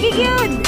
Look at you.